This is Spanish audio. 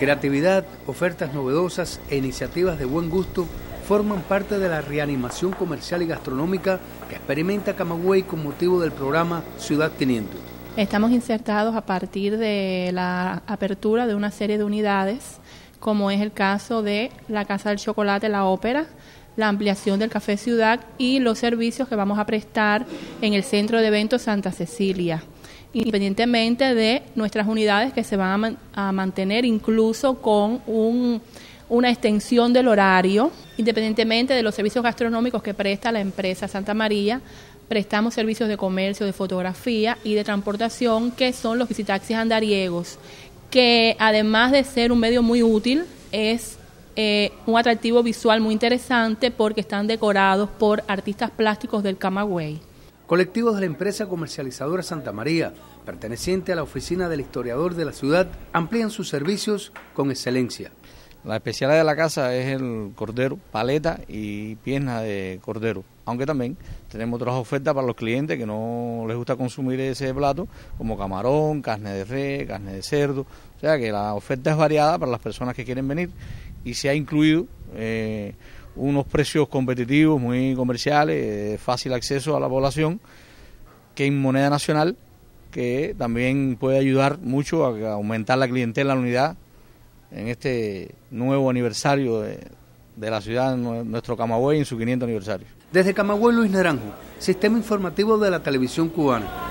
Creatividad, ofertas novedosas e iniciativas de buen gusto forman parte de la reanimación comercial y gastronómica que experimenta Camagüey con motivo del programa Ciudad 500. Estamos insertados a partir de la apertura de una serie de unidades, como es el caso de la Casa del Chocolate, la Ópera, la ampliación del Café Ciudad y los servicios que vamos a prestar en el Centro de Eventos Santa Cecilia independientemente de nuestras unidades que se van a, mantener incluso con una extensión del horario, independientemente de los servicios gastronómicos que presta la empresa Santa María, prestamos servicios de comercio, de fotografía y de transportación, que son los visitaxis andariegos, que además de ser un medio muy útil, es eh, un atractivo visual muy interesante porque están decorados por artistas plásticos del Camagüey. Colectivos de la empresa comercializadora Santa María, perteneciente a la oficina del historiador de la ciudad, amplían sus servicios con excelencia. La especialidad de la casa es el cordero, paleta y pierna de cordero. Aunque también tenemos otras ofertas para los clientes que no les gusta consumir ese plato, como camarón, carne de res, carne de cerdo. O sea que la oferta es variada para las personas que quieren venir y se ha incluido eh, unos precios competitivos, muy comerciales, fácil acceso a la población, que en moneda nacional, que también puede ayudar mucho a aumentar la clientela en la unidad en este nuevo aniversario de, la ciudad, nuestro Camagüey en su 500 aniversario. Desde Camagüey, Luis Naranjo, Sistema Informativo de la Televisión Cubana.